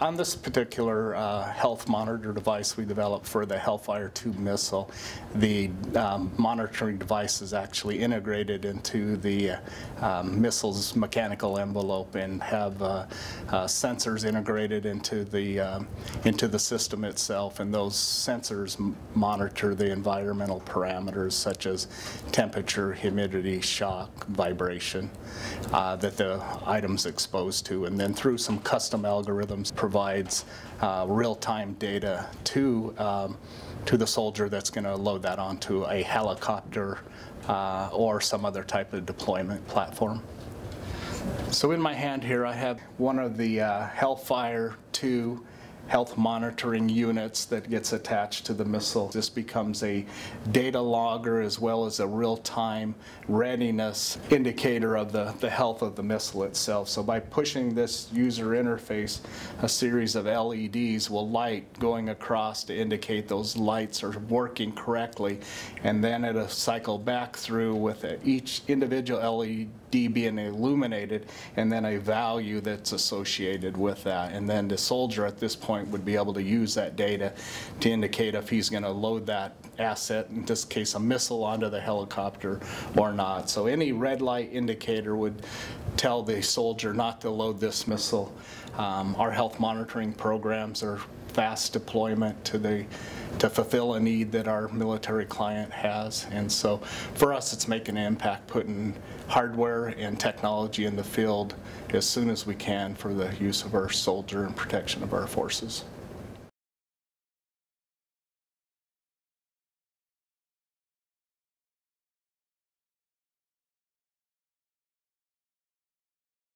On this particular uh, health monitor device we developed for the Hellfire 2 missile, the um, monitoring device is actually integrated into the um, missile's mechanical envelope and have uh, uh, sensors integrated into the um, into the system itself, and those sensors monitor the environmental parameters such as temperature, humidity, shock, vibration uh, that the item's exposed to, and then through some custom algorithms provides uh, real-time data to, um, to the soldier that's going to load that onto a helicopter uh, or some other type of deployment platform. So in my hand here I have one of the uh, Hellfire 2 health monitoring units that gets attached to the missile. This becomes a data logger as well as a real-time readiness indicator of the, the health of the missile itself. So by pushing this user interface, a series of LEDs will light going across to indicate those lights are working correctly and then it'll cycle back through with each individual LED being illuminated and then a value that's associated with that. And then the soldier at this point point would be able to use that data to indicate if he's going to load that asset, in this case a missile, onto the helicopter or not. So any red light indicator would tell the soldier not to load this missile. Um, our health monitoring programs are fast deployment to the to fulfill a need that our military client has. And so for us, it's making an impact putting hardware and technology in the field as soon as we can for the use of our soldier and protection of our forces.